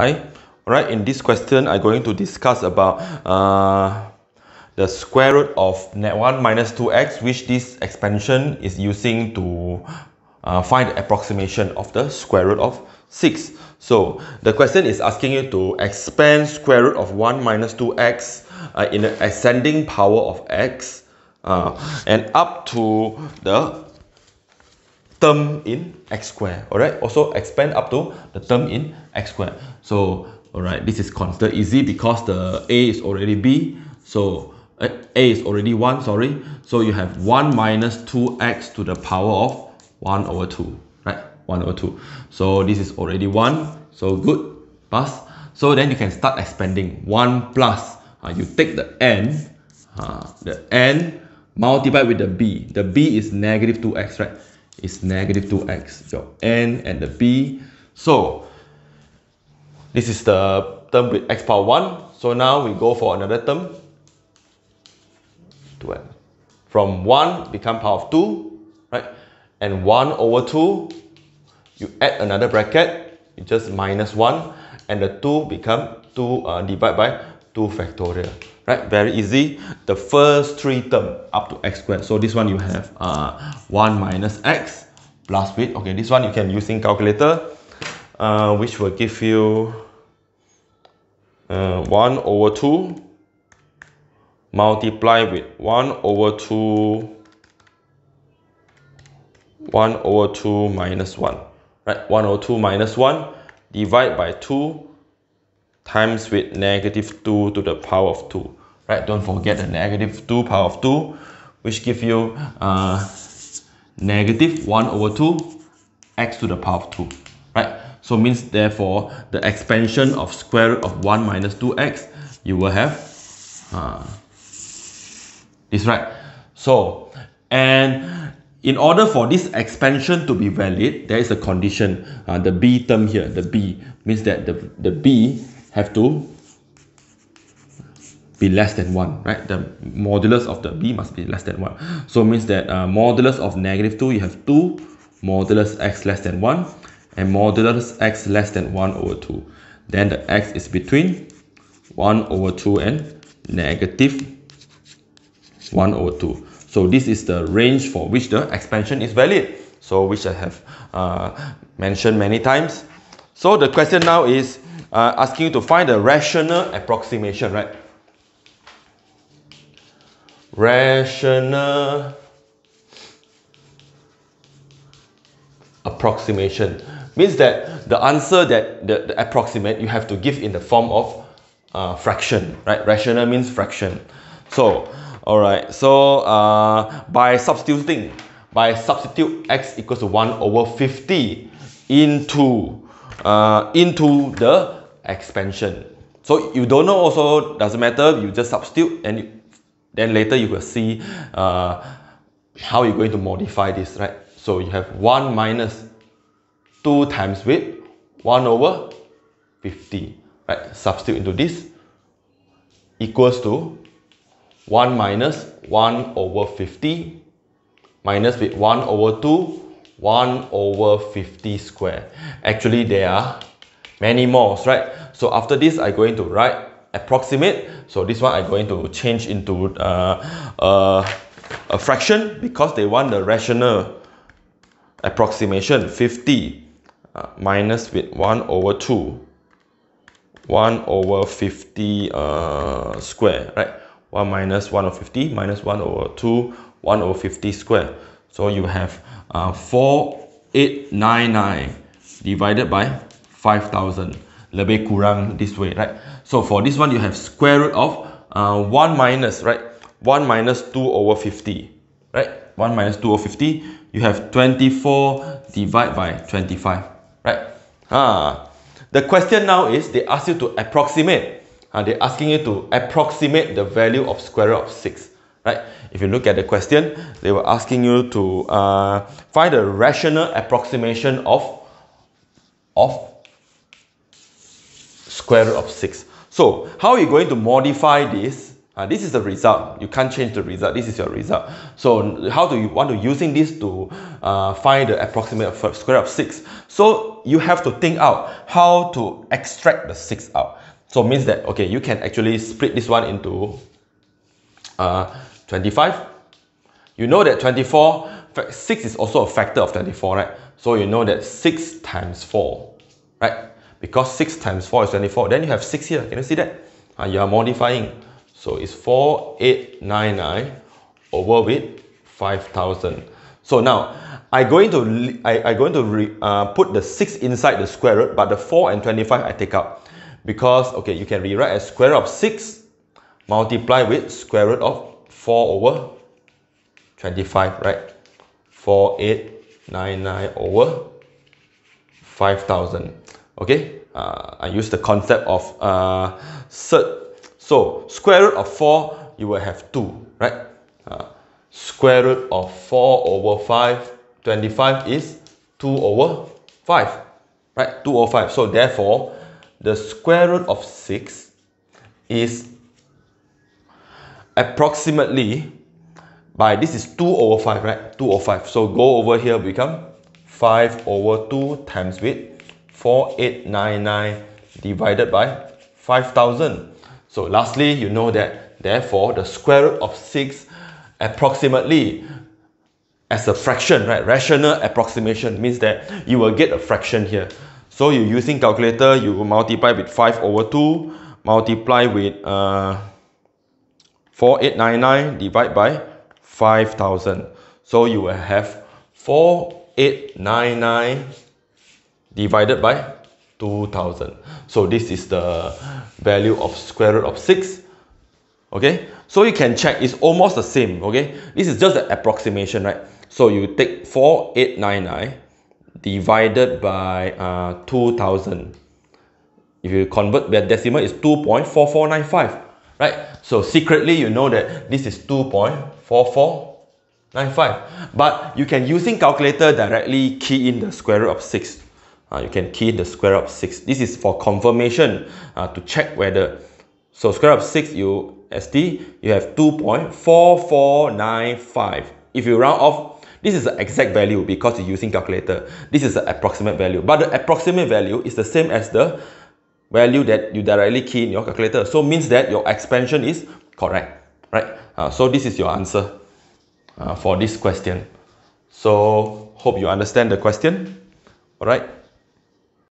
Right? Alright, in this question, I'm going to discuss about uh, the square root of net 1 minus 2x, which this expansion is using to uh, find the approximation of the square root of 6. So, the question is asking you to expand square root of 1 minus 2x uh, in the ascending power of x uh, and up to the term in x square. Alright? Also expand up to the term in x square. So alright this is considered easy because the a is already b. So uh, a is already 1 sorry. So you have 1 minus 2x to the power of 1 over 2 right? 1 over 2 so this is already 1 so good. Pass. So then you can start expanding. 1 plus. Uh, you take the n. Uh, the n multiplied with the b. The b is negative 2x right is negative 2x, your n and the b. So this is the term with x power 1. So now we go for another term. From 1 become power of 2, right? And 1 over 2, you add another bracket, you just minus 1, and the 2 become 2 uh, divided by 2 factorial right? Very easy. The first three term up to x squared. So this one you have uh, 1 minus x plus with okay this one you can using calculator. Uh, which will give you uh, 1 over 2 multiply with 1 over 2 1 over 2 minus 1 right? 1 over 2 minus 1 divide by 2 times with negative 2 to the power of 2 right? Don't forget the negative 2 power of 2 which give you uh, negative 1 over 2 x to the power of 2 right? So means therefore the expansion of square root of 1 minus 2x you will have uh, this right? So and in order for this expansion to be valid there is a condition. Uh, the b term here the b means that the, the b have to be less than 1, right? The modulus of the b must be less than 1. So it means that uh, modulus of negative 2, you have 2, modulus x less than 1, and modulus x less than 1 over 2. Then the x is between 1 over 2 and negative 1 over 2. So this is the range for which the expansion is valid. So which I have uh, mentioned many times. So the question now is uh, asking you to find the rational approximation, right? Rational approximation means that the answer that the, the approximate you have to give in the form of uh, fraction, right? Rational means fraction. So, all right. So uh, by substituting, by substitute x equals to 1 over 50 into uh, into the expansion. So you don't know also doesn't matter, you just substitute and you, then later you will see uh, how you're going to modify this, right? So you have 1 minus 2 times with 1 over 50, right? Substitute into this equals to 1 minus 1 over 50 minus with 1 over 2, 1 over 50 square. Actually, there are many more, right? So after this, I'm going to write approximate. So this one I'm going to change into uh, uh, a fraction because they want the rational approximation 50 uh, minus with 1 over 2 1 over 50 uh, square right? 1 minus 1 over 50 minus 1 over 2 1 over 50 square. So you have uh, 4899 divided by 5000 lebih kurang this way right so for this one you have square root of uh, 1 minus right? 1 minus 2 over 50 right? 1 minus 2 over 50 you have 24 divided by 25 right? Ah. The question now is they ask you to approximate. Uh, they're asking you to approximate the value of square root of 6 right? If you look at the question they were asking you to uh, find a rational approximation of of square root of 6. So how are you going to modify this Uh, this is the result. You can't change the result. This is your result. So how do you want to using this to uh, find the approximate square of 6? So you have to think out how to extract the 6 out. So means that, okay, you can actually split this one into uh, 25. You know that 24, 6 is also a factor of 24, right? So you know that 6 times 4, right? Because 6 times 4 is 24. Then you have 6 here. Can you see that? Uh, you are modifying. So it's 4899 over with 5000. So now I going to I, I going to re, uh, put the 6 inside the square root, but the 4 and 25 I take out. Because okay, you can rewrite as square root of 6 multiply with square root of 4 over 25, right? 4899 over 5000 okay? Uh, I use the concept of uh, surd so square root of 4 you will have 2 right? Uh, square root of 4 over 5 25 is 2 over 5 right? 2 over 5 so therefore the square root of 6 is approximately by this is 2 over 5 right? 2 over 5 so go over here become 5 over 2 times with 4899 divided by 5000 so lastly you know that therefore the square root of 6 approximately as a fraction right? Rational approximation means that you will get a fraction here. So you using calculator you will multiply with 5 over 2 multiply with uh, 4899 divided by 5000 so you will have 4899 divided by 2000 so this is the value of square root of 6 okay? So you can check it's almost the same okay? This is just the approximation right? So you take 4899 divided by uh, 2000 if you convert the decimal is 2.4495 right? So secretly you know that this is 2.4495 but you can using calculator directly key in the square root of 6 uh, you can key in the square of 6 this is for confirmation uh, to check whether so square of 6 you ST you have 2.4495 if you round off this is the exact value because you're using calculator. This is the approximate value. But the approximate value is the same as the value that you directly key in your calculator. So means that your expansion is correct right? Uh, so this is your answer for this question. So hope you understand the question. All right